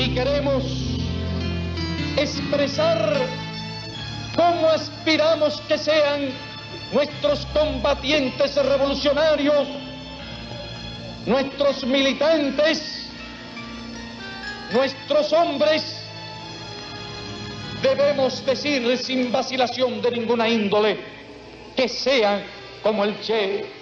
y queremos expresar cómo aspiramos que sean nuestros combatientes revolucionarios, nuestros militantes, nuestros hombres, debemos decir sin vacilación de ninguna índole que sean como el Che